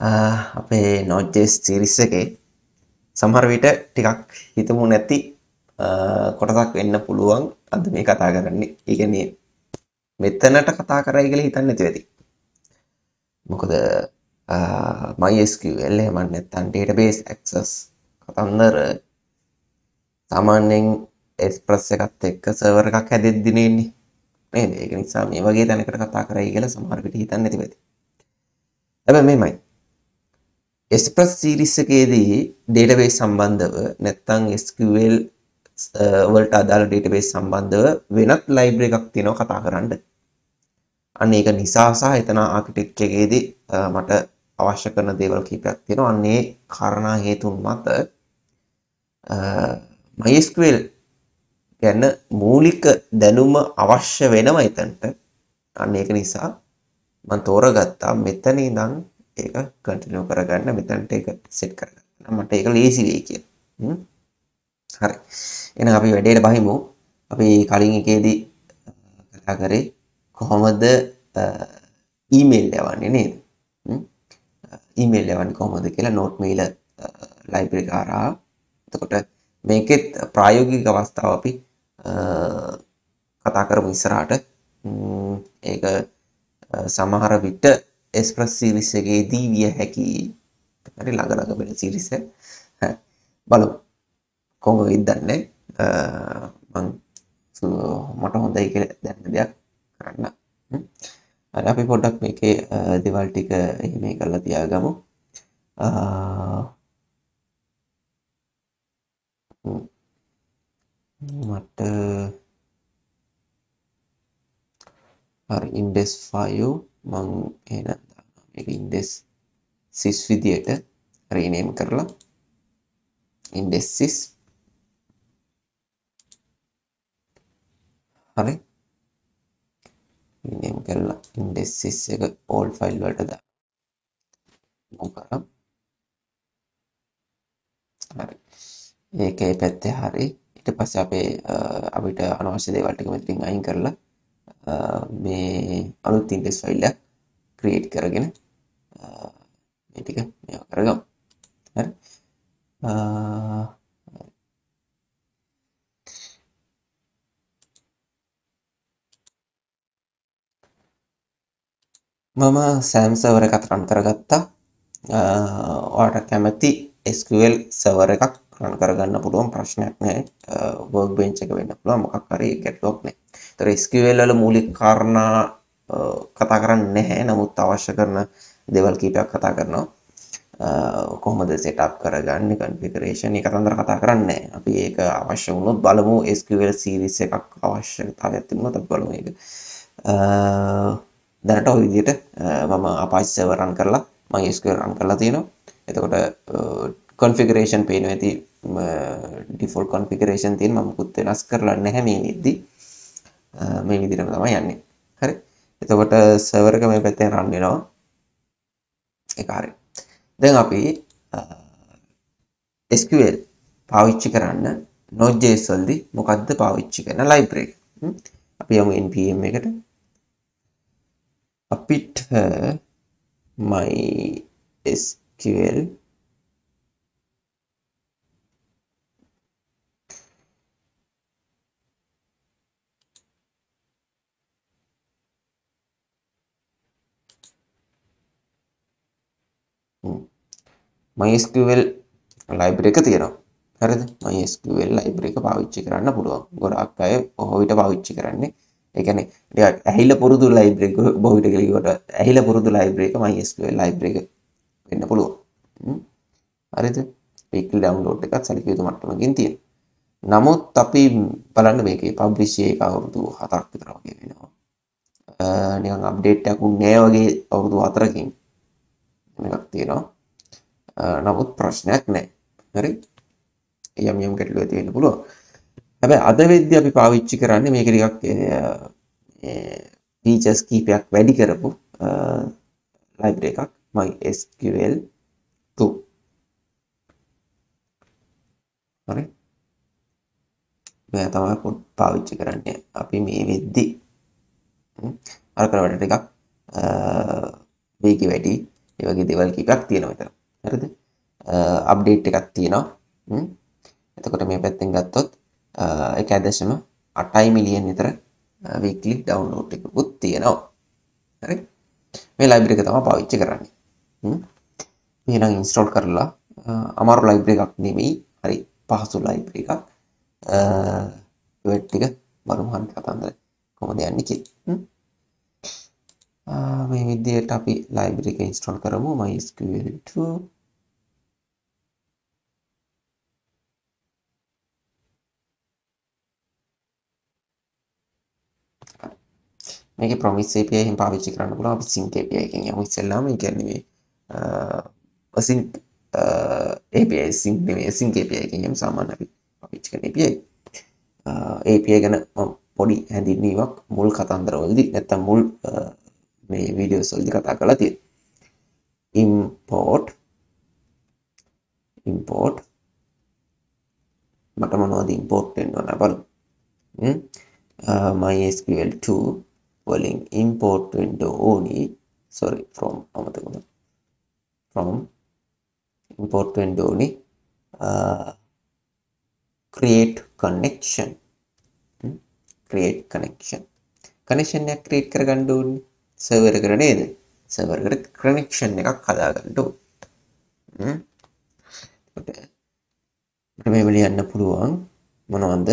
අපේ නෝජ්ජෙස් සිරිස් එකේ සමහර විට ටිකක් හිතමු නැති කොටසක් වෙන්න පුළුවන් අද මේ කතා කරන්නේ. ඒ කියන්නේ මෙතනට කතා කරයි කියලා හිතන්නේ නැති වෙති. මොකද MySQL එහෙම නැත්නම් database access කතන්දර සාමාන්‍යයෙන් Express එකත් එක්ක සර්වර් එකක් හැදෙද්දිනේ ඉන්නේ. නේද? ඒක නිසා මේ වගේ තැනකට කතා කරයි කියලා සමහර විට හිතන්නේ නැති වෙති. හැබැයි මේමයි එස්ප්‍රස් සීරිස් එකේදී ඩේටබේස් සම්බන්ධව නැත්තං SQL වලට අදාළ ඩේටබේස් සම්බන්ධව වෙනත් ලයිබ්‍ර එකක් තියෙනවා කතා කරන්න. අන්න ඒක නිසා සහ එතන ආකිටෙක්් එකේදී මට අවශ්‍ය කරන දේවල් කීපයක් තියෙනවා. අන්නේ කාරණා හේතුන් මත MySQL ගැන මූලික දැනුම අවශ්‍ය වෙනවා එතනට. අන්න ඒක නිසා මම තෝරගත්තා මෙතන ඉඳන් ඒක කටිනියු කරගන්න මෙතැන්ට එක සෙට් කරගන්න. මට ඒක ලේසි වේ කිය හරි. එන අපි වැඩේට බහිමු. අපි කලින් එකේදී කතා කරේ කොහොමද ඊමේල් යවන්නේ නේද? ඊමේල් යවන්නේ කොහොමද කියලා නෝට් මේල ලයිබ්‍රරි කරා එතකොට මේකෙත් ප්‍රායෝගික අවස්ථාව අපි කතා කරමු ඉස්සරහට. ඒක සමහර විට එස්ප්‍රස් සිරිස් එකේදී විය හැකි හරි ළඟ ළඟ වෙන සිරිස බලමු. කොහොම වෙයිද දන්නේ? මං මට හොඳයි කියලා දැනන දෙයක් කරන්න. හරි අපි පොඩ්ඩක් මේකේ දේවල් ටික එහෙම කරලා තියාගමු. මට හරි ඉන්ඩෙස් 5 මං එහෙනම් මේක ඉන්ඩෙස් සිස් විදියට රීනේම් කරලා ඉන්ඩෙස් සිස් හරි රීනේම් කරලා ඉන්ඩෙස් සිස් එක ඕල් ෆයිල් වලට දා කරම්? හරි. ඒකේ පැත්තේ හරි. ඊට පස්සේ අපේ අපිට අනවශ්‍ය දේවල් ටික මෙතනින් අයින් කරලා මේ අලුත් ඉන්ඩෙස් ෆයිල්ලයක් ක්‍රියේට් කරගෙන මේ ටික මේවා කරගමු. හරි? මම සෑම් සර්වර් එකක් රන් කරගත්තා. ඔයාලට කැමති SQL සර්වර් එකක් රන් කරගන්න පුළුවන් ප්‍රශ්නයක් නෑ වර්ක් බෙන්ච් එක වෙන්න පුළුවන් මොකක් හරි ගැටලුවක් නෑ. ඒතර SQL වල මූලික කාරණා කතා කරන්නේ නැහැ. නමුත් අවශ්‍ය කරන දේවල් කීපයක් කතා කරනවා. කොහොමද සෙටප් කරගන්නේ කන්ෆිගරේෂන් එක කතන්දර කතා කරන්නේ අපි ඒක අවශ්‍ය වුණොත් බලමු SQL සීරීස් එකක් අවශ්‍යතාවයක් තිබුණොත් අපි බලමු ඒක. දැනට ওই විදිහට මම Apache server run කරලා මම SQL run කරලා තියෙනවා. එතකොට configuration පේනවා ඇති default configuration තියෙන මම මුකුත් වෙනස් කරලා නැහැ මේ වෙද්දි. මේ විදිහටම තමයි යන්නේ. හරි. එතකොට සර්වර් එක මේ පැත්තෙන් රන් වෙනවා. ඒක හරි. දැන් අපි SQL පාවිච්චි කරන්න Node.js වලදී මොකද්ද පාවිච්චි කරන ලයිබ්‍රරි එක? අපි යමු npm එකට. අපිට MySQL MySQL ලයිබ්‍රරි එක තියෙනවා. හරිද? MySQL ලයිබ්‍රරි එක පාවිච්චි කරන්න පුළුවන්. ගොඩාක් අය බොහෝ විට පාවිච්චි කරන්නේ. ඒ කියන්නේ ටිකක් ඇහිලා පුරුදු ලයිබ්‍රරි එක බොහෝ විට කියලකොට ඇහිලා පුරුදු ලයිබ්‍රරි එක MySQL ලයිබ්‍රරි එක වෙන්න පුළුවන්. හරිද? weekly download එකත් සැලකිය යුතු මට්ටමකින් තියෙනවා. නමුත් අපි බලන්න මේකේ පබ්ලිෂ් එක අවුරුදු 7ක් විතර වගේ වෙනවා. නිකන් අප්ඩේට් එකක් උන්නේ නැහැ වගේ අවුරුදු 4කින් එකක් තියෙනවා. Äh, නමුත් ප්‍රශ්නයක් නෑ. හරි? යම් යම් ගැටලු ඇති වෙන්න පුළුවන්. හැබැයි අද වෙද්දි අපි පාවිච්චි කරන්නේ මේක ටිකක් ෆීචර්ස් කීපයක් වැඩි කරපු ලයිබ්‍රරි එකක්. MySQL 2 හරි? මේ තමයි පාවිච්චි කරන්නේ අපි මේ වෙද්දි. අර කර වැඩ ටිකක් වේගය වැඩි. ඒ වගේ දේවල් කීපයක් තියෙනවා මෙතන. හරිද? අප්ඩේට් එකක් තියෙනවා. එතකොට මේ පැත්තෙන් ගත්තොත් 1.8 මිලියන් විතර වීක්ලි ඩවුන්ලෝඩ් එකකුත් තියෙනවා. හරි? මේ ලයිබ්‍රරි එක තමයි පාවිච්චි කරන්නේ. හ්ම්. එහෙනම් ඉන්ස්ටෝල් කරලා අමාරු ලයිබ්‍රරි එකක් නෙමෙයි. හරි පහසු ලයිබ්‍රරි එකක්. වෙබ් ටික බලමු හන්ද කතන්දර කොහොමද යන්නේ කියලා. මේ විදිහට අපි ලයිබ්‍රරි එක ඉන්ස්ටෝල් කරමු MySQL2. මේක ප්‍රොමිස් API එහෙම පාවිච්චි කරන්න පුළුවන් අපි sync API එකෙන් යමු. ඉස්සෙල්ලාම ඒ කියන්නේ මේ sync API sync නෙමෙයි sync API එකෙන් යමු සාමාන්‍ය අපි පාවිච්චි කරන API. API ගැන පොඩි හැඳින්වීමක් මුල් කතන්දරවලදී නැත්තම් මුල් මේ වීඩියෝස් වලදී කතා කරලා තියෙනවා import import. මට මොනවද import වෙන්න ඕන? බලමු. Uh, MySQL2 වලින් import වෙන්න ඕනි. Sorry from අමතක වුණා. From import වෙන්න ඕනි. Uh, create connection. create connection. connection එකක් create කරගන්න ඕනේ. සර්වර් එකට නේද? සර්වර් එකට connection එකක් හදාගන්න ඕනේ. එතකොට මේ වල යන්න පුළුවන් මොනවද?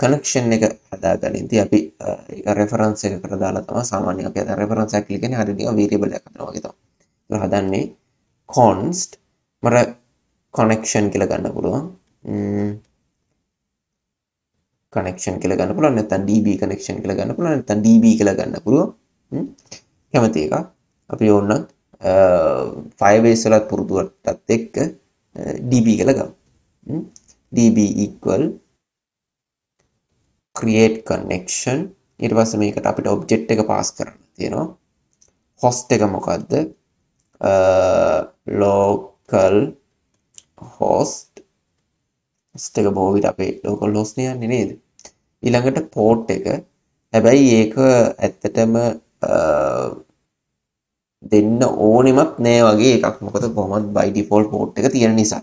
කනෙක්ෂන් එක හදාගනිද්දී අපි ඒක රෙෆරන්ස් එකකට දාලා තමයි සාමාන්‍යයෙන් අපි අද රෙෆරන්ස් එකක් කියන්නේ හරිය නිකන් වේරියබල් එකක් හදනවා වගේ තමයි. ඒක හදන්නේ const. මට connection කියලා ගන්න පුළුවන්. connection කියලා ගන්න පුළුවන්. නැත්නම් db connection කියලා ගන්න පුළුවන්. නැත්නම් db කියලා ගන්න පුළුවන්. කැමති එක අපි ඕනනම් Firebase වලත් පුරුදුවටත් එක්ක db කියලා ගමු. db equal create connection. ඊට පස්සේ මේකට අපිට object එක pass කරන්න තියෙනවා. host එක මොකද්ද? local host. host එක බොහෝ විට අපේ local host නේ යන්නේ නේද? ඊළඟට port එක. හැබැයි ඒක ඇත්තටම දෙන්න ඕනෙමත් නෑ වගේ එකක්. මොකද කොහොමත් by default port එක තියෙන නිසා.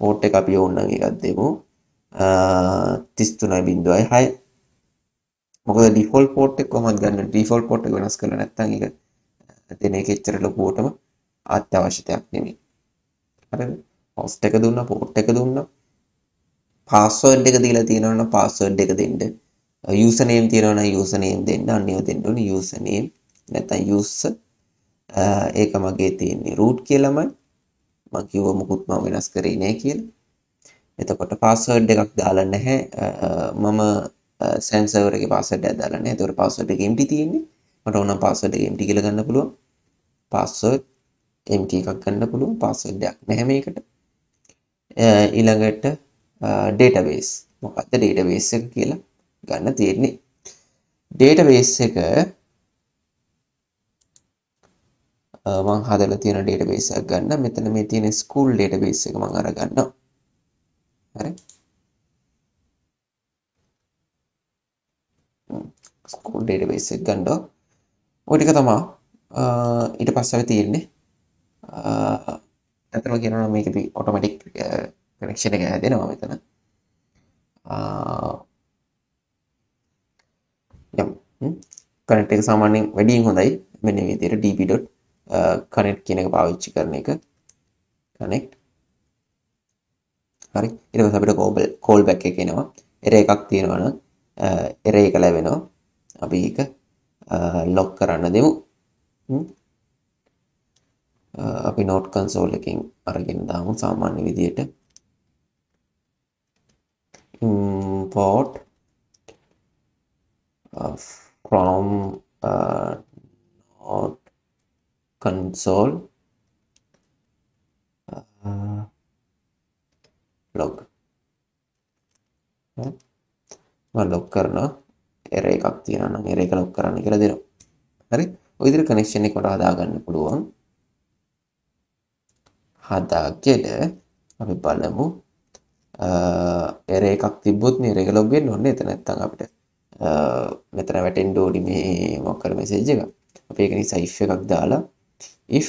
port එක අපි ඕනනම් එකක් දෙමු. තිස්තුනයි බින්දුවයි හය. මොකද ඩිෆෝල් පෝට් එක කොහොමද ගන්න? ඩිෆෝල් පෝට් එක වෙනස් කරලා නැත්නම් ඒක දෙන එක එච්චර ලොකුවටම අත්‍යවශ්‍යයක් නෙමෙයි. හරිද හොස්ට් එක දුන්නා පෝට් එක දුන්නා. පාස්වර්ඩ් එක දීලා තියෙනවා නම් පාස්වර්ඩ් එක දෙන්න. යූසර් නේම් තියෙනවා නම් යූසර් නේම් දෙන්න. අනිව දෙන්න ඕනේ යූසර් නේම් නැත්නම් යූසර් ඒක මගේ තියෙන්නේ root කියලාමයි. මම කිව්ව මුකුත් මම වෙනස් කරේ නෑ කියලා. එතකොට පාස්වර්ඩ් එකක් දාලා නැහැ. මම සැන්සර්වර් එකේ පාස්වර්ඩ් එකක් දාලා නැහැ. ඒතකොට පාස්වර්ඩ් එක empty තියෙන්නේ. මට ඕන නම් පාස්වර්ඩ් එක empty කියලා ගන්න පුළුවන්. පාස්වර්ඩ් empty එකක් ගන්න පුළුවන්. පාස්වර්ඩ් එකක් නැහැ මේකට. ඊළඟට database. මොකක්ද database එක කියලා? ගන්න තියෙන්නේ. Database එක මං හදලා තියෙන database එකක් ගන්න. මෙතන මේ තියෙන school database එක මං අරගන්නවා. හරි? ස්කූල් ඩේටාබේස් එක ගන්නවා ඔය ටික තමයි ඊට පස්සේ තියෙන්නේ. අතන කියනවා මේක ඔටෝමැටික් කනෙක්ෂන් එක හැදෙනවා මෙතන. යම් කනෙක්ට් එක සාමාන්‍යයෙන් වැඩියෙන් හොඳයි. මෙන්න මේ විදිහට db.connect කියන එක පාවිච්චි කරන එක. connect. හරි. ඊට පස්සේ අපිට කෝල් කෝල් බෑක් එක එනවා. එරර් එකක් තියෙනවා නම් එරර් එක ලැබෙනවා. අපි ඒක ලොක් කරන්න දෙමු. අපි නෝට් කන්සෝල් එකකින් අරගෙන දාමු සාමාන්‍ය විදියට import uh, from uh, node console uh, log. Hmm. මම ලොක් කරනවා. එර එකක් තියෙනවා නම් එර එක ලොක් කරන්න කියලා දෙනවා. හරි? ඔය විදිහට කනෙක්ෂන් එක කොට හදාගන්න පුළුවන්. හදාගෙන අපි බලමු. Uh, එර එකක් තිබ්බොත් මේ එර එක ලොග් වෙන්න ඕනේ. එතන නැත්නම් අපිට මෙතන වැටෙන්න ඕනි මේ මොකක් කර මෙසේජ් එක. අපි ඒක නිසා if එකක් දාලා if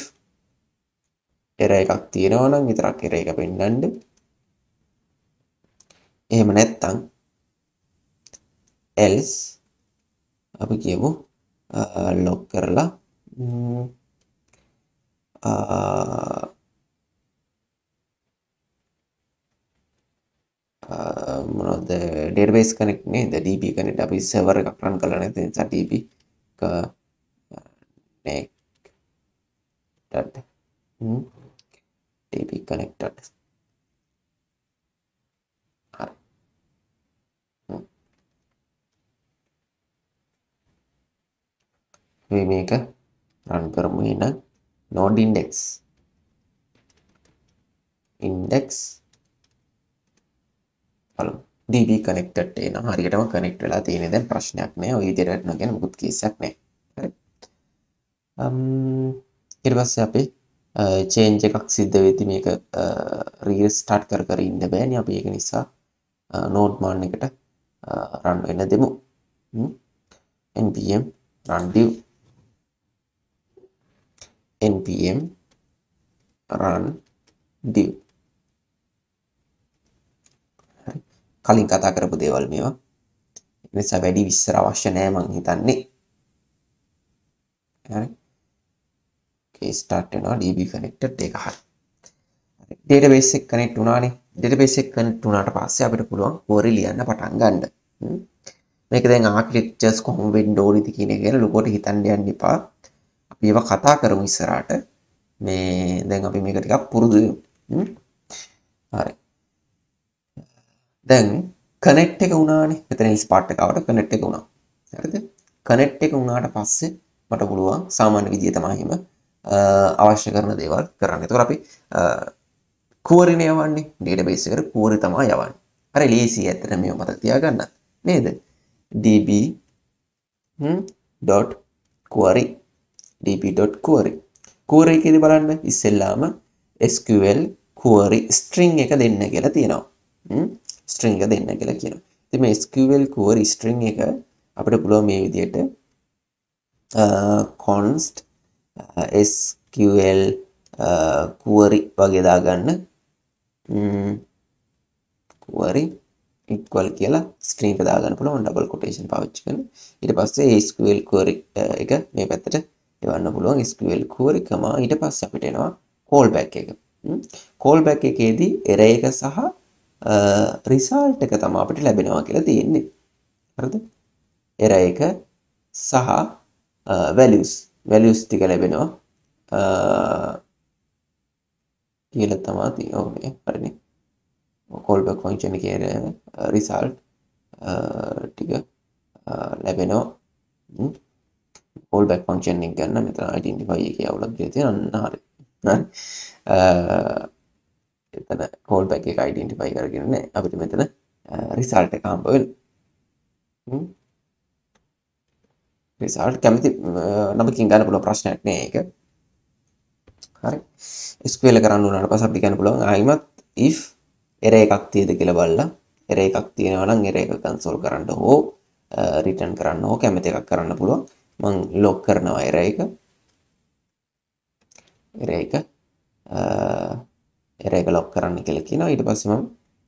error එකක් තියෙනවා නම් විතරක් error එක පෙන්වන්න. එහෙම නැත්නම් else අපි කියමු ලොක් කරලා මොනවද database connect නේද db connect අපි server එකක් run කරලා නැති නිසා db connected db connected හරි මේක රන් කරමු එහෙනම් node index index බලමු. Db connected එන හරියටම connect වෙලා තියෙන දැන් ප්‍රශ්නයක් නෑ. ඔය විදිහට වැටෙනවා කියන්නේ මුකුත් කේස් එකක් නෑ. හරි. ඊට පස්සේ අපි චේන්ජ් එකක් සිද්ධ වෙති මේක රීස්ටාර්ට් කර කර ඉන්න බෑනේ අපි. ඒක නිසා නෝඩ් මාන් එකට රන් වෙන්න දෙමු. npm run div npm run div කලින් කතා කරපු දේවල් මේවා. නිසා වැඩි විස්තර අවශ්‍ය නෑ මං හිතන්නේ. හරි. Okay start වෙනවා db connected එක හරි. database එක connect වුණානේ. Database එක connect වුණාට පස්සේ අපිට පුළුවන් query ලියන්න පටන් ගන්න. මේක දැන් architectures කොහොම වෙන්න ඕනිද කියන එක ගැන ලොකුවට හිතන්න යන්න එපා. අපි ඒවා කතා කරමු ඉස්සරහට. මේ දැන් අපි මේක ටිකක් පුරුදු වෙමු. හරි. දැන් කනෙක්ට් එක වුණානේ මෙතන ස්පාට් එක ආවට කනෙක්ට් එක වුණා හරිද කනෙක්ට් එක වුණාට පස්සේ මට පුළුවන් සාමාන්‍ය විදිය තමයි හිම අවශ්‍ය කරන දේවල් කරන්න. එතකොට අපි query නේ යවන්නේ database එකට query තමයි යවන්නේ. අර ලේසි ඇත්තට මේව මතක තියාගන්න. නේද? db dot query db dot query query එකේදී බලන්න ඉස්සෙල්ලාම SQL query string එක දෙන්න කියලා තියෙනවා. String එක දෙන්න කියලා කියනවා. ඉතින් මේ SQL query string එක අපිට පුළුවන් මේ විදිහට const SQL query වගේ දාගන්න. query equal කියලා string එක දාගන්න පුළුවන්. double quotation පාවිච්චි කරන ඊට පස්සේ SQL query එක මේ පැත්තට එවන්න පුළුවන්. SQL query කමා ඊට පස්සේ අපිට එනවා callback එක. callback එකේදී error එක සහ රිසල්ට් එක තමයි අපිට ලැබෙනවා කියලා තියෙන්නේ. හරිද? error එක සහ values. values ටික ලැබෙනවා. කියලා තමයි තියෙන්නේ හරිනේ. callback function එකේ result ටික ලැබෙනවා. callback function එක ගන්න මෙතන identify එකේ අවුලක් දීලා තියෙනවා හරි. හරි. එතන callback එක identify කරගෙන නැහැ අපිට මෙතන result එක හම්බ වෙනවා. result කැමති නමකින් ගන්න පුළුවන් ප්‍රශ්නයක් නෑ ඒක. හරි. SQL කරන්න උනාට පස්සේ අපිට කියන්න පුළුවන් ආයිමත් if error එකක් තියෙද කියලා බලලා error එකක් තියෙනවා නම් error එක කන්සෝල් කරන්න හෝ රිටර්න් කරන්න හෝ කැමති එකක් කරන්න පුළුවන්. මම ලොග් කරනවා error එක. error එක error එක ලොග් කරන්න කියලා කියනවා. ඊට පස්සේ මම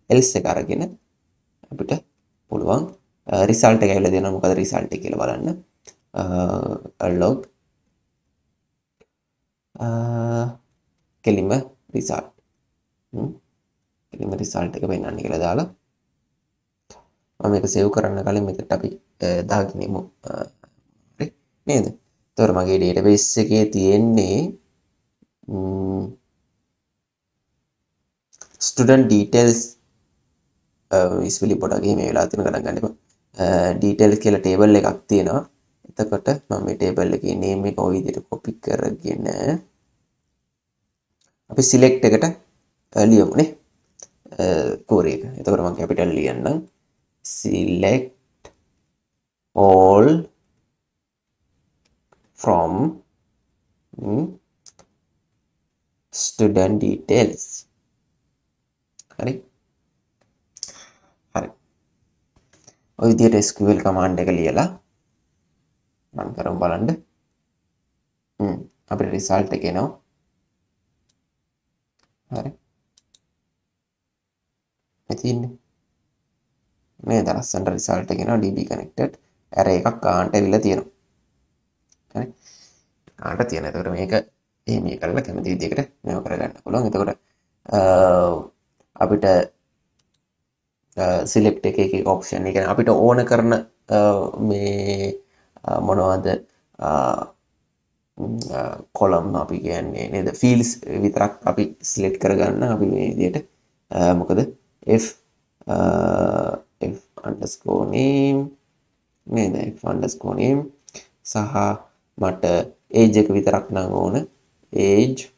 else එක අරගෙන අපිට පුළුවන් රිසල්ට් එක ඇවිල්ලා දෙනවා. මොකද රිසල්ට් එක කියලා බලන්න. log කෙලිම රිසල්ට් කෙලිම රිසල්ට් එක පෙන්වන්න කියලා දාලා මම මේක සේව් කරන්න කලින් මෙතනට අපි දාගෙන ඉමු හරි. නේද? එතකොට මගේ database එකේ තියෙන්නේ student details uh, ඉස්විලි පොඩක් එහෙම වෙලා තියෙන ගණන් ගන්න එපා. Uh, details කියලා table එකක් තියෙනවා. එතකොට මම මේ table එකේ name එක ওই විදිහට copy කරගෙන අපි select එකට uh, ලියමු නේ. query එක. එතකොට මම capital ලියන්නම්. select all from hmm, student details හරි. හරි. ඔය විදිහට SQL command එක ලියලා රන් කරමු බලන්න. හ්ම්. අපිට රිසල්ට් එක එනවා. හරි. මෙතින්නේ මේ දරස්සන්ට රිසල්ට ගෙන ඩබ කනෙක්ටඩ් ඇර එකක් කාන්ට විල තියෙනවා. ආට තියෙන තකට මේක ඒම කරලා කැමති විදිකට මෙම කරගන්න පුළුවන්. එතකොට අපිට සිලෙක්ට එක ඔප්ෂන් එක අපිට ඕන කරන මේ මොනවද කොලම් අපි කියන්නේ නේද? ෆිල්ස් විතරක් අපි සිලෙක්් කරගන්න අපි මේ විදියට මොකද? F F underscore name නේද? F underscore name සහ මට ඒජ් එක විතරක් නම් ඕන. ඒජ්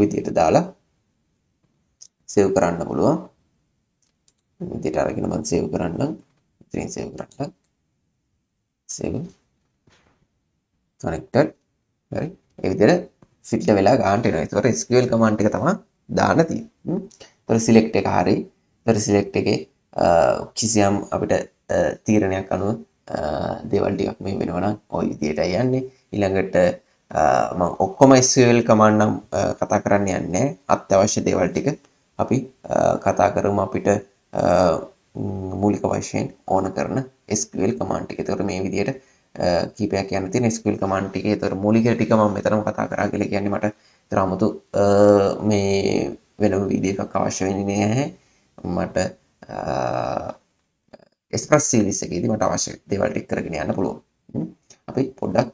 විදියට දාලා සේව් කරන්න පුළුවන්. විදියට අරගෙන මම සේව් කරන්නම් ඉතින් සේව් කරන්න. සේව් කනෙක්ටඩ් හරි. ඒ විදියට සිට වෙලා ගන්නට එනවා ඒතකොට SQL කමාන්ඩ් එක තමයි දාන්න තියෙන්නේ. ඒතකොට select එක හරි. ඒතකොට select එකේ කිසියම් අපිට තීරණයක් අනුව දේවල් ටිකක් මේ වෙනවා නම් ওই විදිහටයි යන්නේ. ඊළඟට මම ඔක්කොම SQL කමාන්ඩ් නම් කතා කරන්න යන්නේ අත්‍යවශ්‍ය දේවල් ටික අපි කතා කරමු අපිට මූලික වශයෙන් ඕන කරන SQL කමාන්ඩ් ටික. ඒතකොට මේ විදිහට කීපයක් යන්න තියෙන SQL කමාන්ඩ් ටික. ඒතකොට මූලික ටික මම මෙතනම කතා කරා කියලා කියන්නේ මට ඒතර 아무තු මේ වෙනම වීඩියෝ එකක් අවශ්‍ය වෙන්නේ නැහැ. මට එස්ප්‍රස් සීරීස් එකේදී මට අවශ්‍ය දේවල් ටික කරගෙන යන්න පුළුවන්. අපි පොඩ්ඩක්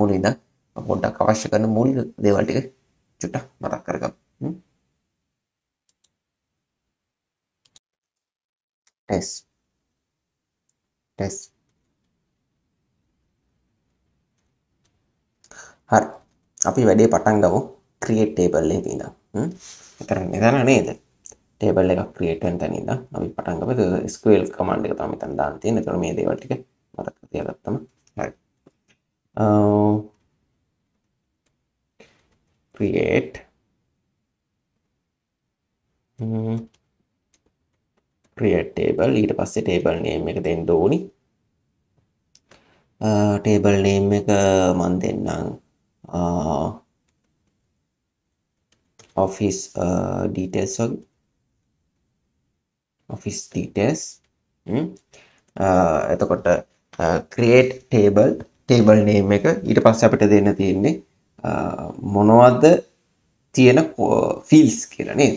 මුලින් ඉඳන් පොඩ්ඩක් අවශ්‍ය කරන මූලික දේවල් ටික චුට්ටක් මතක් කරගමු. ටෙස් ටෙස් හරි අපි වැඩේ පටන් ගමු ක්‍රියේට් ටේබල් එකක ඉඳන්. හ්ම්. එතන මෙතන නේද? ටේබල් එකක් ක්‍රියේට් වෙන තැන ඉඳන් අපි පටන් ගමු. ඒක SQL කමාන්ඩ් එක තමයි මෙතන දාන්න තියෙන්නේ. ඒතකොට මේ දේවල් ටික මතක තියාගත්තම හරි. create create table. ඊට පස්සේ table name එක දෙන්න ඕනි. table name එක මම දෙන්නම්. office details වගේ. office details. එතකොට create table table name එක. ඊට පස්සේ අපිට දෙන්න තියෙන්නේ මොනවද තියෙන ෆිල්ස් කියලා නේද?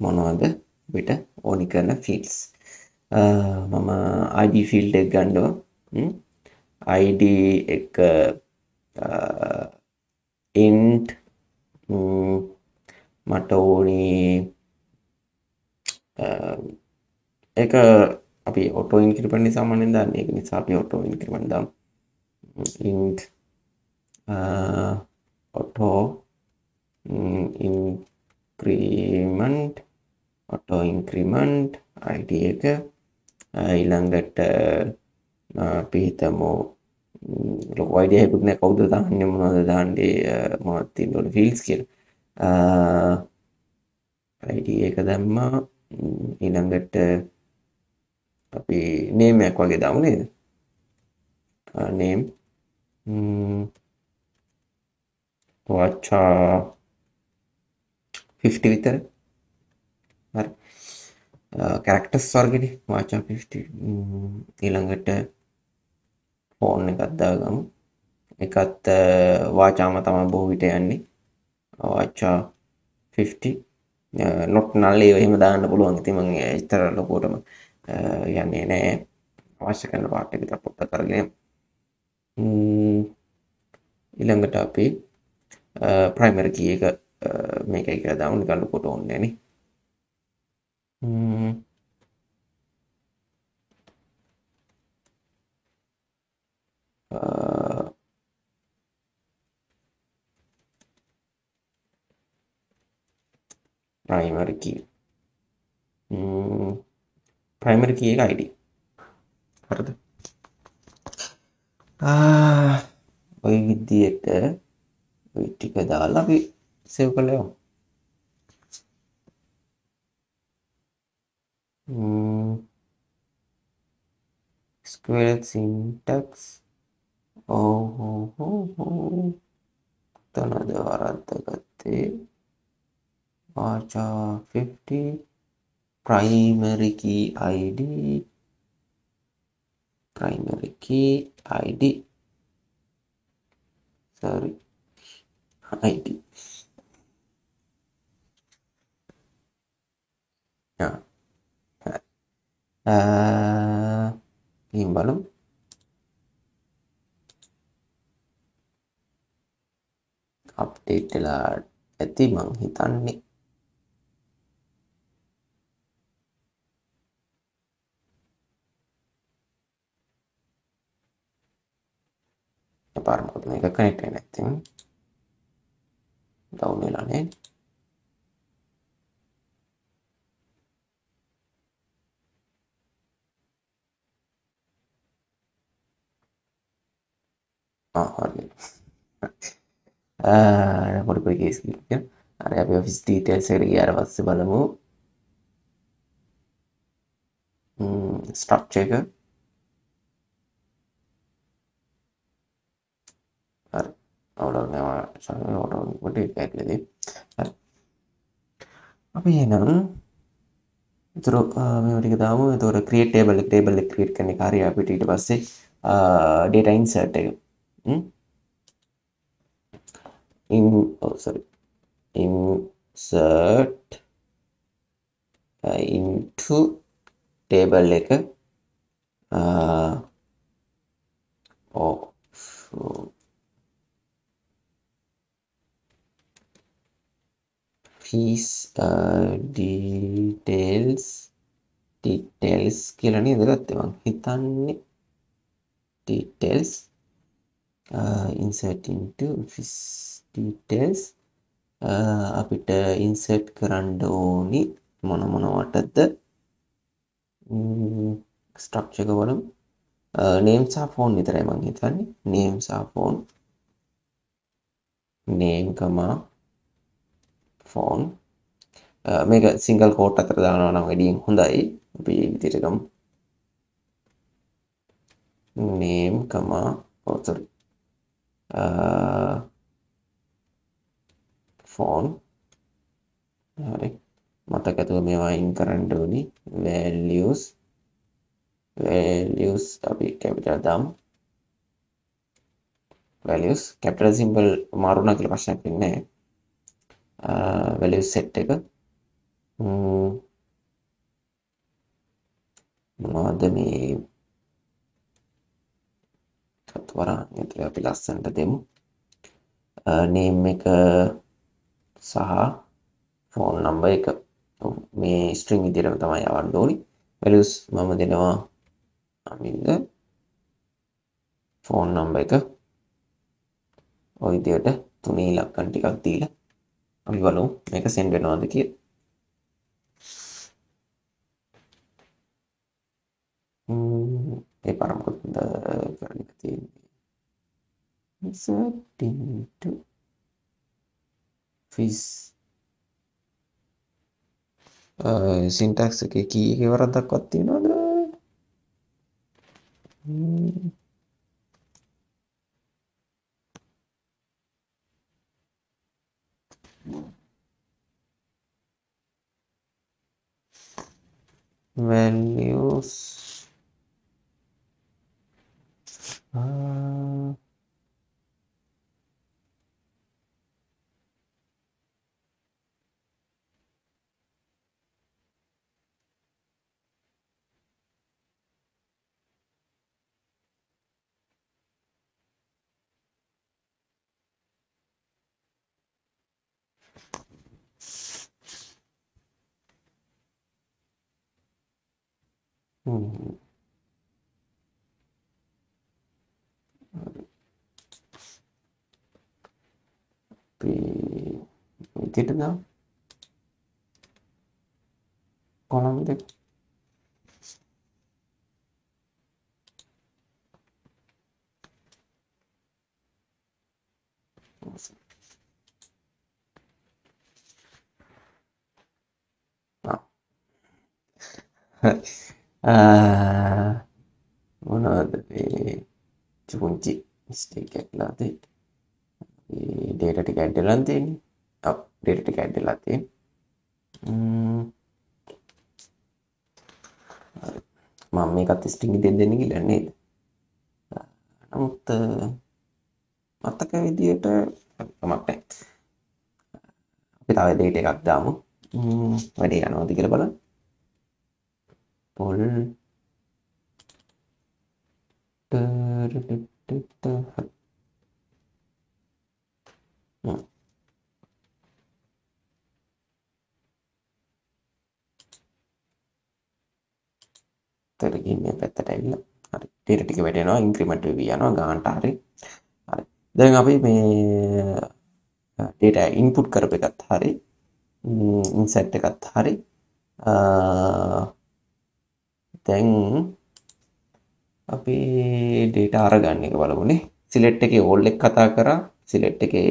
මොනවද අපිට ඕනි කරන ෆිල්ස් මම ID ෆිල්ඩ් එක ගන්නවා. ID එක ඉන්ට් මට ඕනි ඒක අපි ඔටෝ ඉන්ක්‍රිමන්ට් සාමාන්‍යයෙන් දාන්නේ. ඒක නිසා අපි ඔටෝ ඉන්ක්‍රිමන්ට් දාමු. int auto increment auto increment id එක. ඊළඟට අපි හිතමු ලොකු අයිඩියා එකකුත් නැහැ. කවුද දාන්නේ මොනවද දාන්නේ මොනවද තියෙන්න ඕන ෆීල්ඩ්ස් කියලා. id එක දැම්මා. ඊළඟට අපි නේම් එකක් වගේ දාමු නේද? නේම් වච්චා 50 විතර. හරි කැරක්ටර්ස් වර්ගෙනේ වාචා 50 ඊළඟට ෆෝන් එකක් දාගමු. එකත් uh, වාචාම තමයි බොහෝ විට යන්නේ. Uh, වාචා 50 නොට් නල් ඒ එහෙම දාන්න පුළුවන්. ඉතින් මම ඉතර ලොකුවටම uh, යන්නේ නැහැ. අවශ්‍ය කරන පාට එක විතර පොට්ට කරගෙන ඊළඟට අපි ප්‍රයිමරි කී එක මේකයි කියලා දාමු. නිකන් ලොකුට ඕනේ නේ primary key. Primary key එක id හරිද? ඔය විදියට ඔය ටික දාලා අපි සේව් කරලා යමු SQL syntax. ඔහු තනද වරද්දගත්තේ වාචා 50 primary key id primary key id sorry. Id ja ගිහින් බලමු අප්ඩේට් වෙලා ඇති මං හිතන්නේ පාර මොකද මේක කනෙක්ට් වෙන්නේ නැත්නම් ඩවුන් වෙලා නේ ආ හරි. පොඩි පොඩි කේස් කිහිපයක් හරි අපි ඔෆිස් ඩීටේල්ස් එකට ගියාට පස්සේ බලමු. ස්ට්‍රක්චර් එක. හරි. අවුලක් නෑ සමහර ඕටෝ කොට එකයිලදී හරි. අපි එහෙනම් ඉතුර මේවා ටික දාමු. එතකොට ක්‍රියේට් ටේබල් එක ටේබල් එක ක්‍රියේට් කරන එක හරි අපිට ඊට පස්සේ data insert එක. in oh sorry insert uh, into table එක uh, of fees uh, details details කියලා නේද ගත්තේ මං හිතන්නේ details Uh, insert into office details. Uh, අපිට insert කරන්න ඕනි මොන මොනවටද ස්ට්‍රක්චර් mm, එක බලමු. Uh, Name සහ phone විතරයි මං හිතන්නේ. Name සහ phone. Name comma phone. Uh, මේක සිංගල් කෝට් අතර දානවා නම් වැඩියෙන් හොඳයි. අපි විදිහට ගමු. Name comma oh, oh sorry uh, phone. හරි. මතක ඇතුව මේවා අයින් කරන්න ඕනි. Values. Values අපි capital දාමු. Values. Capital symbol මාරු වුණා කියලා ප්‍රශ්නයක් වෙන්නේ නැහැ. Uh, Values set එක. Hmm. මොනවද මේ වරන් ඇතුලේ අපි ලස්සනට දෙමු. නේම් එක සහ ෆෝන් නම්බර් එක. මේ ස්ට්‍රිං විදිහටම තමයි යවන්න ඕනි. values මම දෙනවා අමින්ද. ෆෝන් නම්බර් එක. ওই විදිහට තුනේ ඉලක්කම් ටිකක් දීලා අපි බලමු මේක සෙන්ඩ් වෙනවද කියලා. ඒ පාර මොකද කරන්න තියෙන්නේ insert into fish. සින්ටක්ස් එකේ කී එකේ වරදක්වත් තියෙනවද? Values 啊。嗯。අපි විදිහට දාමු කොලම් දෙක මොනවද මේ පුංචි මිස්ටේක් එකක් වෙලා තියෙන්නේ. ඒ ඩේටා ටික ඇඩ් වෙලා තියෙන්නේ. ඔව් ඩේටා ටික ඇඩ් වෙලා තියෙන්නේ. ම්ම් හරි. මම මේකත් ස්ට්‍රින්ග් විදියට දෙන්න කියලා නේද? නමුත් මතක විදියට කමක් නැහැ. අපි තව ඩේටා එකක් දාමු. ම්ම් වැඩේ යනවාද කියලා බලන්න. පොල් තැරකින් මේ පැත්තට ඇවිල්ලා. හරි. ඩේටා ටික වැටෙනවා ඉන්ක්‍රිමන්ට් වෙවි යනවා ගානට හරි. හරි. දැන් අපි මේ ඩේටා ඉන්පුට් කරපු එකත් හරි ඉන්සර්ට් එකත් හරි දැන් අපි ඩේටා අරගන්න එක බලමුනේ සිලෙක්ට් එකේ ඕල් එක කතා කරා. සිලෙක්ට් එකේ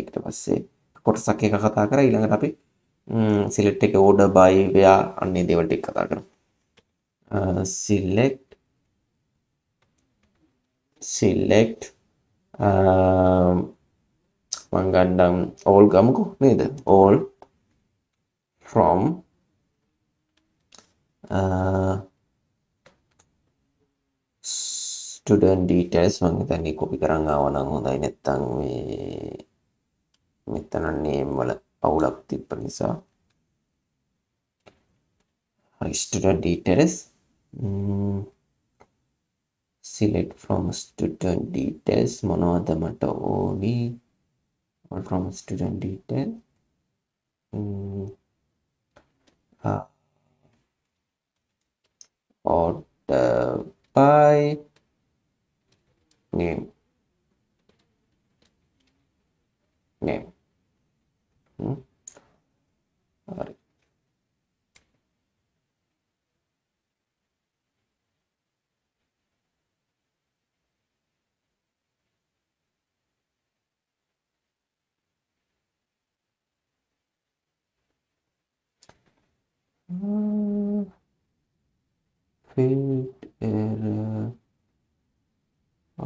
ඊට පස්සේ කොටසක් එක කතා කරා. ඊළඟට අපි සිලෙක්ට් එකේ ඕඩර් බයි වෙයා අන්නේ දේවල් ටික කතා කරමු. uh, select select uh, මං ගන්නම් all ගමුකෝ නේද? all from uh, student details මං හිතන්නේ කොපි කරන් ආව නම් හොඳයි නැත්තම් මේ මෙතන name වල අවුලක් තිබ්බ නිසා හරි student details mm, select from student details මොනවද මට ඕනි all from student detail mm, uh, order by Name. Name. Hmm? හරි Uh, field error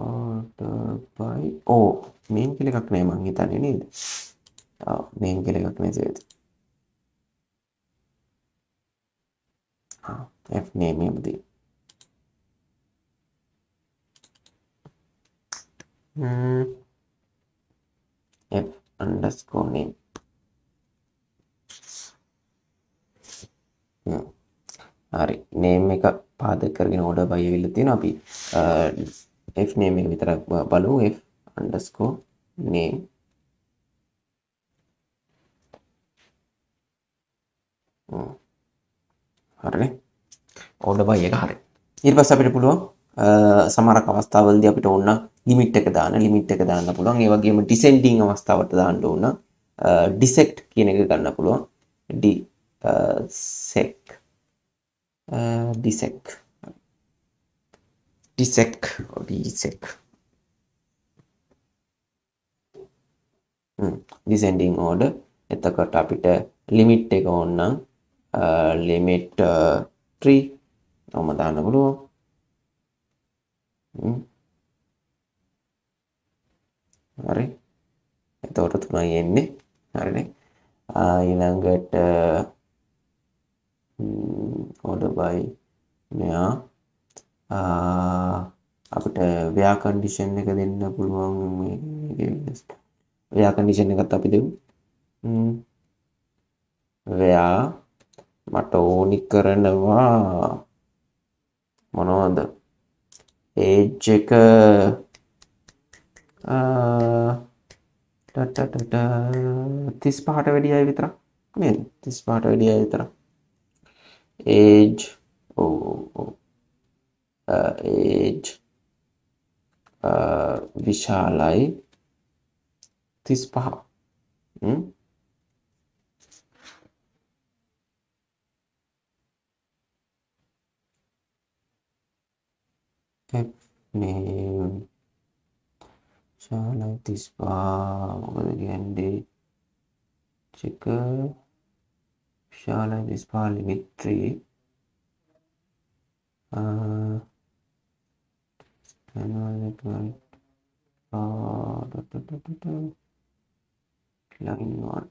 order by O name කියලා එකක් නෑ මං හිතන්නේ නේද? ඔව් නේම් කියලා එකක් නේද? ආ f name එහෙම දෙන්න. හ්ම් f underscore name හරි නේම් එක පාදක කරගෙන ඕඩර් බයි ඇවිල්ලා තියෙනවා අපි f name එක විතරක් බලමු f underscore name. හරිනේ. ඕඩර් බයි එක හරි. ඊට පස්සේ අපිට පුළුවන් සමහරක් අවස්ථාවලදී අපිට ඕන ලිමිට් එක දාන්න ලිමිට් එක දාන්න පුළුවන්. ඒ වගේම ඩිසෙන්ඩිං අවස්ථාවට දාන්න ඕන ඩිසෙක්ට් කියන එක ගන්න පුළුවන්. ඩිසෙක් ඩිසෙක් ඩිසෙක් ඩිසෙක් ඩිසෙන්ඩිං ඕඩර් එතකොට අපිට ලිමිට් එක ඕනනම් ලිමිට් ට්‍රී ඔහොම දාන්න පුළුවන්. හරි. එතකොට තුනයි එන්නේ. හරිනේ. ඊළඟට order by මෙයා. අපිට ව්‍යා කන්ඩිෂන් එක දෙන්න පුළුවන් ව්‍යා කන්ඩිෂන් එකත් අපි දෙමු. ව්‍යා මට ඕනි කරනවා. මොනවද? ඒජ් එක. තිස් පහට වැඩියයි විතර නේද? තිස් පහට වැඩියයි විතර ඒජ් ඒජ් විශාලයි. තිස් පහ. name ශාලයි තිස් පහ. මොකද කියන්නේ? චෙක. ශාලයි තිස් පහ manual plant uh, da, da, da, line one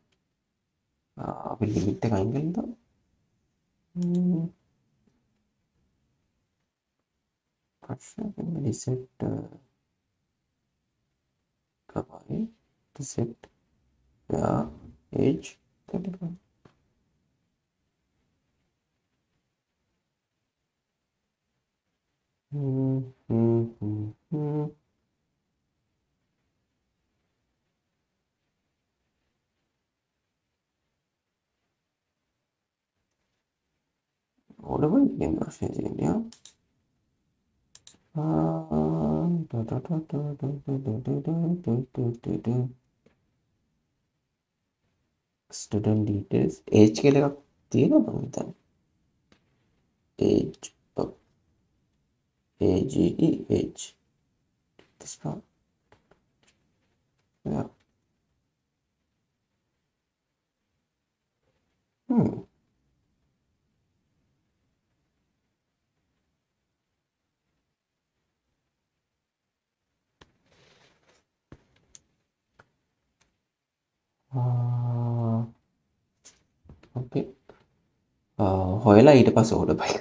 we'll limit the angle though mm. Perfect. reset uh, provide reset the edge 35 mm -hmm. of Engineer. Student details as के लिए दिए ना भूमिता एज एज एज दिस का හොයලා ඊට පස්ස ඕඩ බයි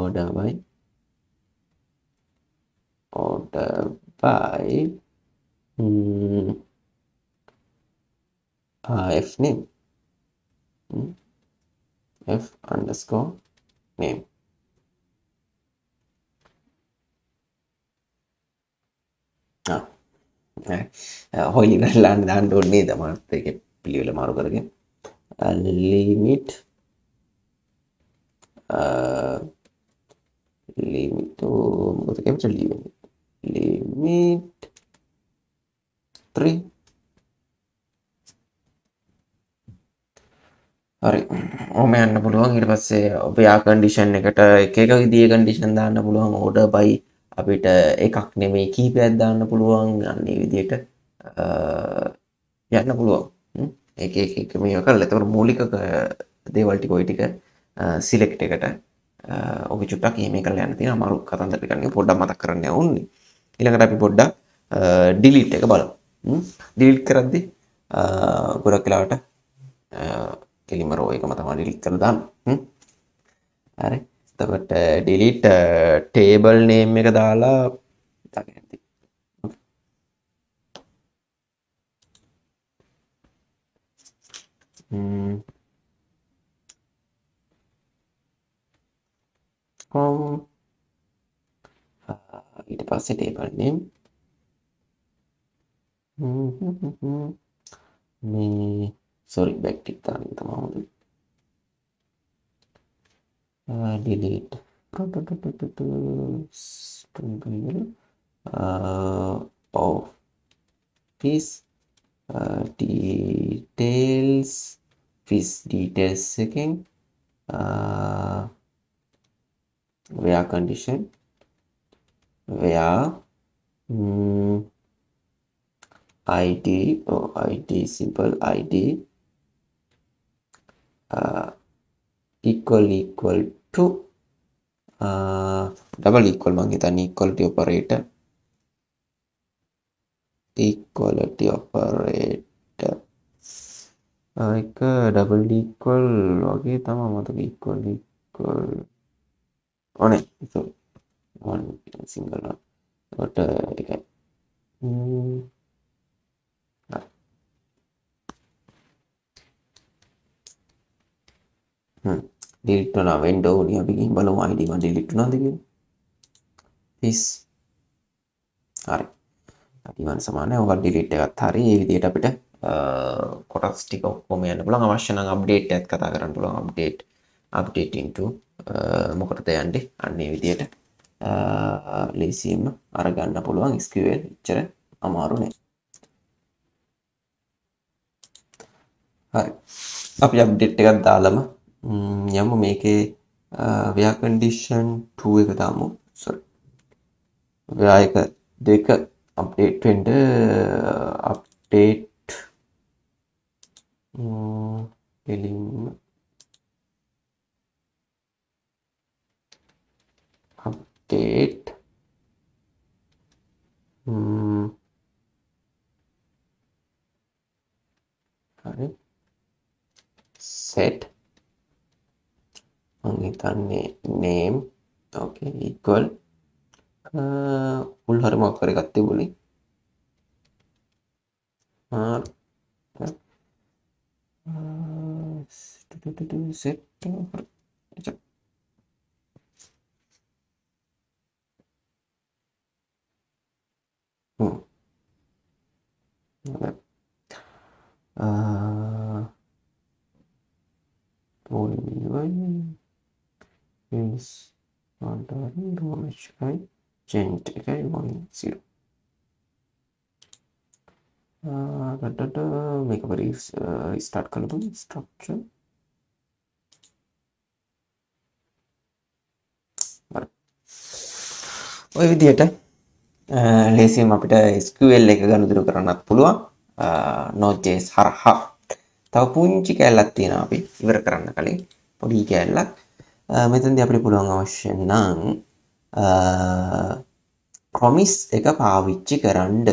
ඕඩ බයි ඕට බයි F name. F underscore name. හොයි නිවරලාන්න දාන්න ඕන්නේ තමත් එක පිළිවෙල මාරු කරගෙන. ලිමිට් ලිමිට මොකද කැපිටල් ලී වෙන්නේ limit 3 හරි ඕම යන්න පුළුවන්. ඊට පස්සේ ඔබේ ආ කන්ඩිෂන් එකට එක එක විදිහේ කන්ඩිෂන් දාන්න පුළුවන්. ඕඩර් බයි අපිට එකක් නෙමෙයි කීපයක් දාන්න පුළුවන්. අන්නේ විදිහට uh, යන්න පුළුවන්. එක එක එක මේවා කරලා. එතකොට මූලික uh, දේවල් ටික ওই ටික සිලෙක්ට් එකට ඔබ චුට්ටක් එහෙම කරලා යන්න තියෙනවා. අමාරු කතන්දර ටිකක් පොඩ්ඩක් මතක් කරන්න ඕනේ ඊළඟට අපි පොඩ්ඩක් ඩිලීට් එක බලමු. ඩිලීට් කරද්දි ගොඩක් වෙලාවට කෙලිම රෝ එකම තමයි ඩිලීට් කරලා දාන්න. හරි. එතකොට ඩිලීට් ටේබල් නේම් එක දාලා from uh, ඊට a table name me sorry back to දාන්න තමයි uh, delete. Uh, oh, of this uh, details. This details second uh, where condition where mm, id or id simple id uh, equal equal to uh, double equal මං හිතන්නේ equality operator equality operator එක double equal වගේ තමයි මතක equal Equal ඕනේ. sorry one single one. කොට එකයි. Delete වුණා වෙන්න ඕනි. අපි ගිහින් බලමු ID එක ඩිලිට් වුණාද කියලා. පිස් හරි. ID1 සමානයි. ඔක ඩිලිට් එකත් හරි. ඒ විදිහට අපිට කොටස් ටික ඔක්කොම යන්න පුළුවන්. අවශ්‍ය නම් අප්ඩේට් එකත් කතා කරන්න පුළුවන්. අප්ඩේට් අප්ඩේට් into මොකටද යන්නේ අන්න ඒ විදිහට ලේසියෙන්ම අරගන්න පුළුවන් SQL එච්චර අමාරු නෑ. හරි. අපි අප්ඩේට් එකක් දාලම යමු මේකේ ව්‍යා කන්ඩිෂන් 2 එක දාමු. sorry. ව්‍යා එක දෙක අප්ඩේට් වෙන්න අප්ඩේට් එලින්ම state. Hmm, Sorry. set. මං name. Okay equal. Uh, මුල් හරි uh, set. Hmm. Is ordering row match by one zero da, da, da, make a re start restart column structure ওই দিয়েটা ලේසියෙන් අපිට SQL එක ගනුදෙනු කරන්නත් පුළුවන් Node.js හරහා. තව පුංචි කෑල්ලක් තියෙනවා අපි ඉවර කරන්න කලින් පොඩි කෑල්ලක්. මෙතනදී අපිට පුළුවන් අවශ්‍ය නම් promise එක පාවිච්චි කරන්න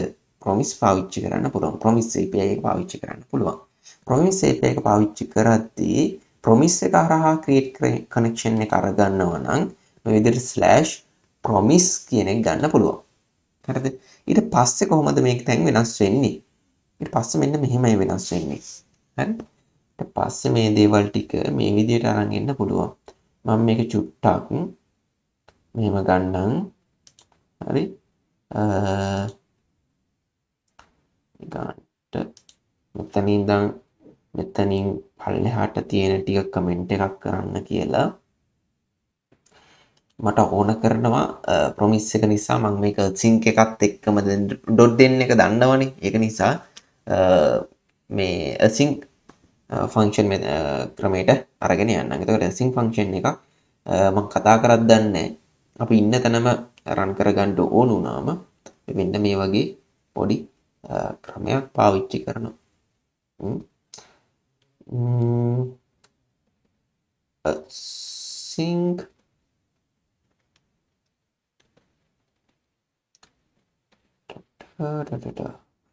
promise පාවිච්චි කරන්න පුළුවන්. promise API එක පාවිච්චි කරන්න පුළුවන්. promise API එක පාවිච්චි කරද්දී promise එක හරහා create connection එක අරගන්නවා නම් මේ විදිහට slash promise කියන එක ගන්න පුළුවන්. හරිද? ඊට පස්සේ කොහොමද මේක දැන් වෙනස් වෙන්නේ? ඊට පස්සේ මෙන්න මෙහෙමයි වෙනස් වෙන්නේ. හරි? ඊට පස්සේ මේ දේවල් ටික මේ විදිහට අරන් එන්න පුළුවන්. මම මේක චුට්ටක් මෙහෙම ගන්නම්. හරි? ගන්නට මෙතනින් ඉඳන් මෙතනින් පල්ලෙහාට තියෙන ටික කමෙන්ට් එකක් කරන්න කියලා මට ඕන කරනවා ප්‍රොමිස් එක නිසා මම මේක සිංක් එකත් එක්කම ඩොට් දෙන්න එක දන්නවනේ ඒක නිසා මේ async ෆන්ක්ෂන් ක්‍රමයට අරගෙන යන්න. එතකොට async ෆන්ක්ෂන් එක මම කතා කරත් දන්නේ අපි ඉන්න තැනම රන් කරගන්න ඕන වුණාම මෙන්න මේ වගේ පොඩි ක්‍රමයක් පාවිච්චි කරනවා. async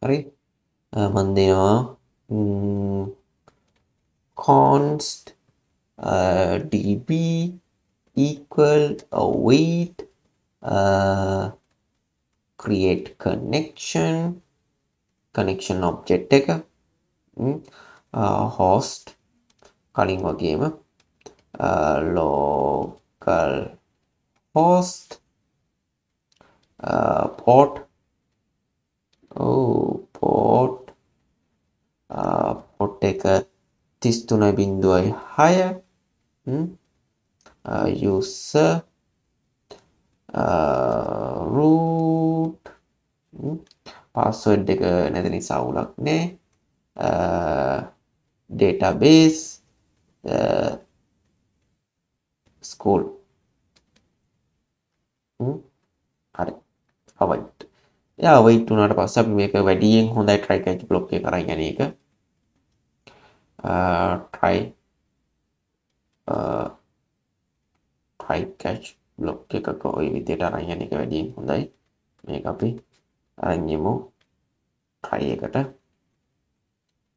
හරි මන් දෙනවා const uh, db equal await uh, create connection connection object එක uh, host කලින් වගේම uh, local host uh, port uh, port port එක තිස් තුනයි බින්දුවයි හය යුස රූට් පාස්වඩ් එක නැති නිසා වුලක් නෑ. Uh, ඩේටබේස් uh, ස්කූල් හරි. අවයිට් යා වෙයිට් වුණාට පස්සේ අපි මේක වැඩියෙන් හොඳයි try catch block එක කරන් යන එක try try catch block එකක ওই විදිහට අරන් යන එක වැඩියෙන් හොඳයි. මේක අපි අරන් යමු. try එකට.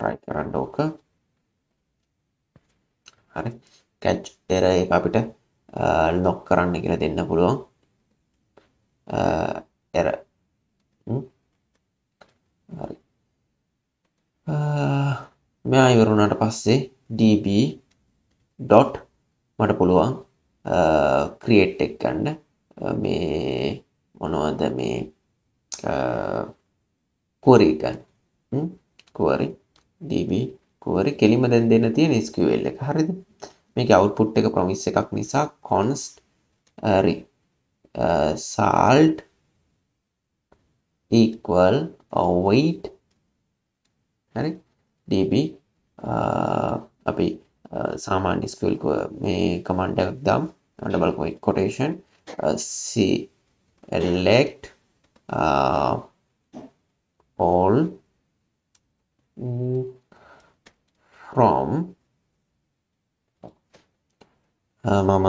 try කරන්න ඕක. හරි. catch error එක අපිට lock කරන්න කියලා දෙන්න පුළුවන්. error. හරි. මෙයා ඉවරුණාට පස්සේ db ඩොට් මට පුළුවන් ක්‍රියේට් එක් ගන්න. මේ මොනවද මේ කුවරි ගන්න. කුවරි db කුවරි කෙලිම දැන් දෙන්න තියෙන SQL එක. හරිද? මේක අවුට්පුට් එක ප්‍රොමිස් එකක් නිසා const හරි salt equal await හරි? Db අපි සාමාන්‍ය ස්කල් මේ කමන්ඩ එකක් දම්. Double quotation select uh, all from මම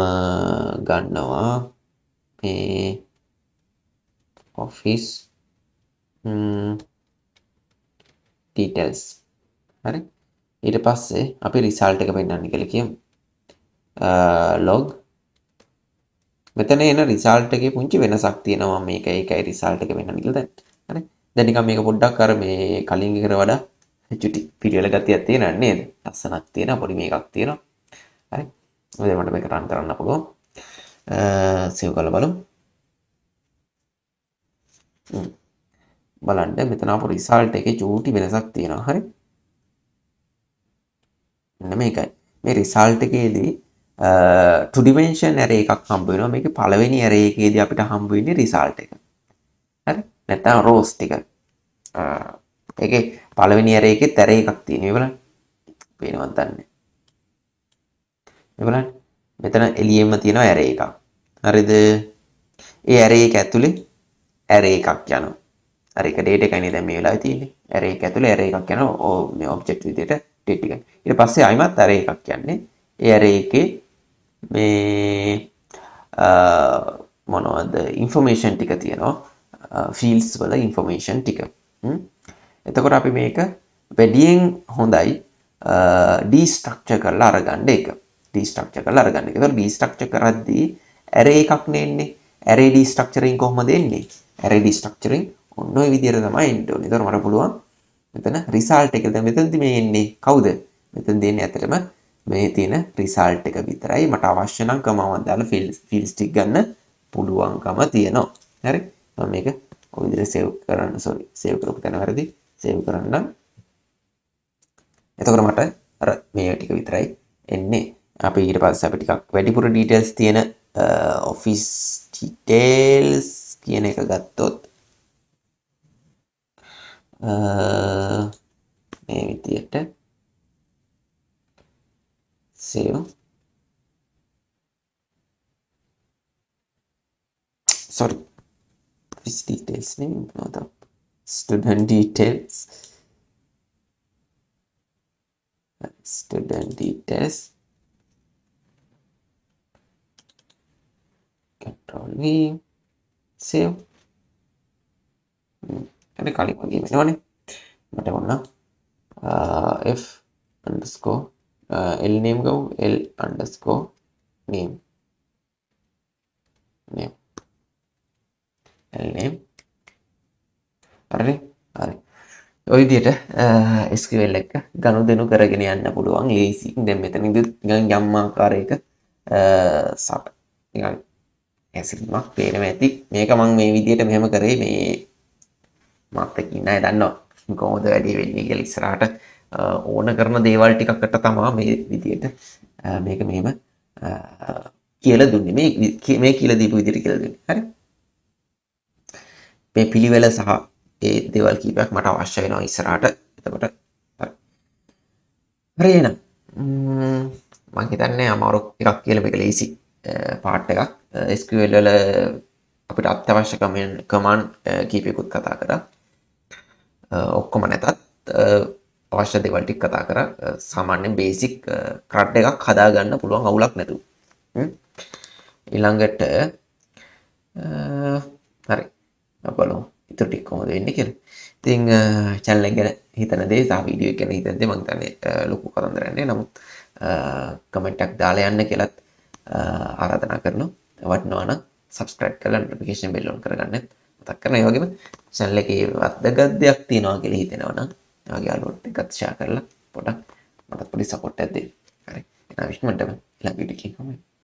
ගන්නවා මේ ඔෆිස් Hmm. details හරි ඊට පස්සේ අපි රිසල්ට් එක පෙන්වන්න කියලා කියමු. Uh, log මෙතන එන රිසල්ට් එකේ පුංචි වෙනසක් තියෙනවා මේක ඒකයි රිසල්ට් එක වෙනන්න කියලා දැන්. හරි. දැන් නිකන් මේක පොඩ්ඩක් අර මේ කලින් එකට වඩා චුටි පිළිවෙල ගතියක් තියෙනවා නේද? ලස්සනක් තියෙනවා පොඩි මේකක් තියෙනවා. හරි. දැන් මට මේක රන් කරන්න පුළුවන්. Uh, සේව් කරලා බලමු. Hmm. බලන්න මෙතන අපු රිසල්ට් එකේ චූටි වෙනසක් තියෙනවා. හරි. මෙන්න මේකයි. මේ රිසල්ට් එකේදී ටු ඩිමෙන්ෂන් ඇරේ එකක් හම්බ වෙනවා. මේකේ පළවෙනි ඇරේ එකේදී අපිට හම්බ වෙන්නේ රිසල්ට් එක. හරි. නැත්නම් රෝස් ටික. ඒකේ පළවෙනි ඇරේ එකේ ඇරේ එකක් තියෙනවා. ඒ බලන්න. පේනවද දන්නේ. ඒ බලන්න. මෙතන එළියෙම තියෙනවා ඇරේ එකක්. හරිද? ඒ ඇරේ එක ඇතුලේ ඇරේ එකක් යනවා. අර එක ඩේටා එකනේ දැන් මේ වෙලාවේ තියෙන්නේ. ඇරේ එක ඇතුලේ ඇරේ එකක් යනවා. මේ ඔබ්ජෙක්ට් විදිහට ඩේටා එක. ඊට පස්සේ ආයිමත් ඇරේ එකක් යන්නේ. ඒ ඇරේ එකේ මේ මොනවද ඉන්ෆර්මේෂන් ටික තියෙනවා ෆීල්ස් වල ඉන්ෆර්මේෂන් ටික එතකොට අපි මේක වැඩියෙන් හොඳයි ඩීස්ට්‍රක්චර් කරලා අරගන්න එක ඩීස්ට්‍රක්චර් කරලා අරගන්න එක. ඒතකොට ඩීස්ට්‍රක්චර් කරද්දී ඇරේ එකක් නෙන්නේ. ඇරේ ඩීස්ට්‍රක්චරින් කොහොමද එන්නේ? ඇරේ ඩීස්ට්‍රක්චරින් ඔන්න ඔය විදිහට තමයි එන්න ඕනේ. ඒතකොට මට පුළුවන් මෙතන රිසල්ට් එක දැන් මෙතනදි මේ එන්නේ කවුද? මෙතනදී එන්නේ ඇත්තටම මේ තියෙන රිසල්ට් එක විතරයි මට අවශ්‍ය නම් කමාවක් දාලා ෆීල්ඩ්ස් ටික ගන්න පුළුවන්කම තියෙනවා. හරි? මම මේක ඔය විදිහට සේව් කරන්න සෝරි සේව් කරපු තැන වැරදි සේව් කරන්න. එතකොට මට අර මේ ටික විතරයි එන්නේ. අපි ඊට පස්සේ අපි ටිකක් වැඩිපුර ඩීටේල්ස් තියෙන ඔෆිස් ඩීටේල්ස් කියන එක ගත්තොත් මේ විදියට save sorry office details name not the student details student details control V save එන කලින් වගේ වෙනවනේ මට ඔන්න f underscore l name ගමු l underscore name. Name. L name. හරි හරි. ඔය විදිහට SQL එක ගනුදෙනු කරගෙන යන්න පුළුවන් ලේසි. දැන් මෙතනදී නිකන් යම් ආකාරයක සට නිකන් ඇසිරීමක් පේනවා ඇති. මේක මම මේ විදිහට මෙහෙම කරේ මේ මාත් එක්ක ඉන්න අය දන්නවා කොහොමද වැඩේ වෙන්නේ කියලා ඉස්සරහට ඕන කරන දේවල් ටිකකට තමා මේ විදියට මේක මෙහෙම කියලා දුන්නේ. මේ මේ කියලා දීපු විදියට කියලා දුන්නේ. හරි? මේ පිළිවෙල සහ ඒ දේවල් කීපයක් මට අවශ්‍ය වෙනවා ඉස්සරහට. එතකොට හරි. එහෙනම්. මම හිතන්නේ අමාරු එකක් කියලා මේක ලේසි පාර්ට් එකක්. SQL වල අපිට අත්‍යවශ්‍ය කමාන්ඩ් කීපයකුත් කතා කරා. ඔක්කොම නැතත් අවශ්‍ය දෙවල් ටික කතා කරා සාමාන්‍යයෙන් බේසික් ක්‍රඩ් එකක් හදාගන්න පුළුවන් අවුලක් නැතුව ඊළඟට හරි බලමු ඉතුරු ටික කොහොමද වෙන්නේ කියලා. ඉතින් channel එක ගැන හිතන දේ සහ වීඩියෝ එක ගැන හිතන දේ මම හිතන්නේ ලොකු කතන්දරයක් නේ. නමුත් කමෙන්ට් එකක් දාලා යන්න කියලාත් ආරාධනා කරනවා. වටිනවා නම් subscribe කරලා notification bell on කරගන්න මතක් කරනවා. ඒ වගේම channel එකේ වැදගත් දෙයක් තියෙනවා කියලා හිතෙනවා නම් ඔයාගේ යාළුවොත් එක්කත් share කරලා පොඩක් මටත් පොඩි support එකක් දෙන්න. හරි. එහෙනම් විශ්මන්ටම ඊළඟ වීඩියෝ එකකින්